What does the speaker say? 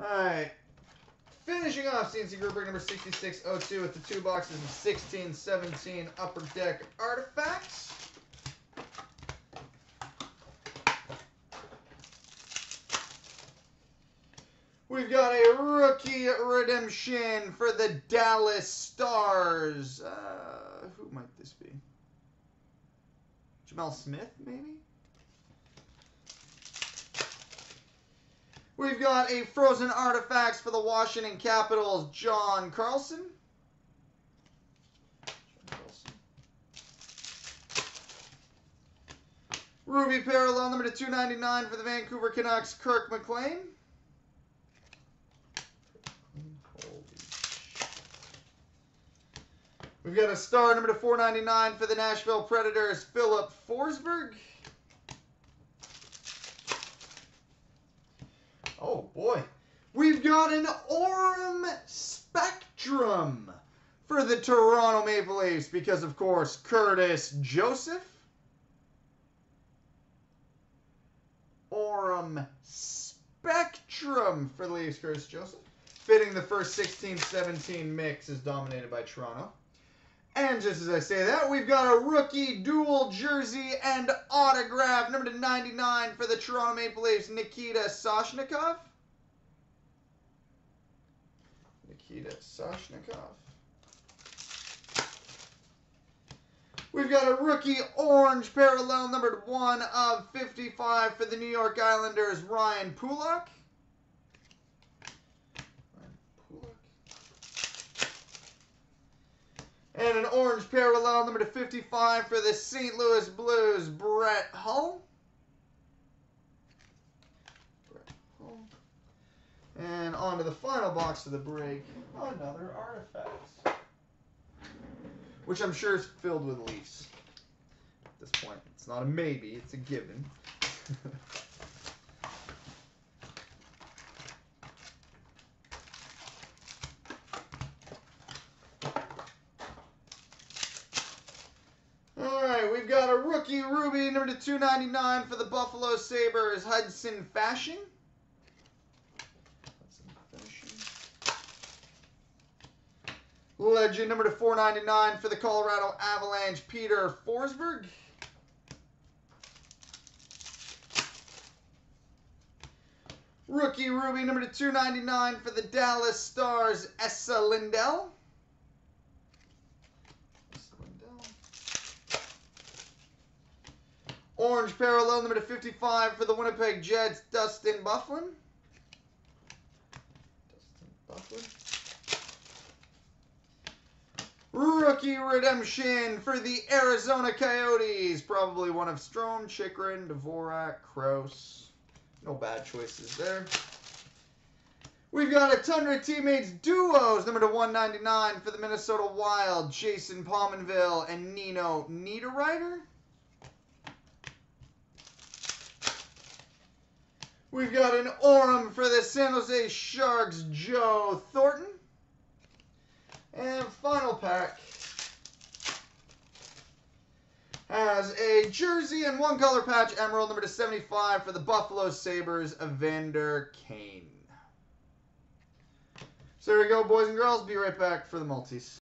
Alright. Finishing off CNC Group break number 6602 with the two boxes of 1617 Upper Deck Artifacts. We've got a rookie redemption for the Dallas Stars. Uh, who might this be? Gemel Smith, maybe? We've got a Frozen Artifacts for the Washington Capitals, John Carlson. Ruby Parallel number to 299 for the Vancouver Canucks, Kirk McLean. We've got a star number to 499 for the Nashville Predators, Filip Forsberg. Boy. We've got an Aurum Spectrum for the Toronto Maple Leafs because, of course, Curtis Joseph. Aurum Spectrum for the Leafs, Curtis Joseph. Fitting the first 16-17 mix is dominated by Toronto. And just as I say that, we've got a rookie dual jersey and autograph, number to 99 for the Toronto Maple Leafs, Nikita Soshnikov. Nikita. We've got a rookie orange parallel numbered 1 of 55 for the New York Islanders, Ryan Pulock. And an orange parallel number to 55 for the St. Louis Blues, Brett Hull. Brett Hull. And on to the final box of the break, another artifact. Which I'm sure is filled with Leafs. At this point, it's not a maybe, it's a given. Got a rookie Ruby, number to 299 for the Buffalo Sabres, Hudson Fasching. Legend number to 499 for the Colorado Avalanche, Peter Forsberg. Rookie Ruby number to 299 for the Dallas Stars, Esa Lindell. Orange parallel number to 55 for the Winnipeg Jets, Dustin Byfuglien. Dustin Byfuglien. Rookie redemption for the Arizona Coyotes. Probably one of Strome, Chychrun, Dvorak, Crouse. No bad choices there. We've got a Tundra Teammates Duos, number to 199 for the Minnesota Wild, Jason Pominville and Nino Niederreiter. We've got an Aurum for the San Jose Sharks, Joe Thornton. And final pack has a jersey and one color patch emerald number to 75 for the Buffalo Sabres, Evander Kane. So there we go, boys and girls. Be right back for the multis.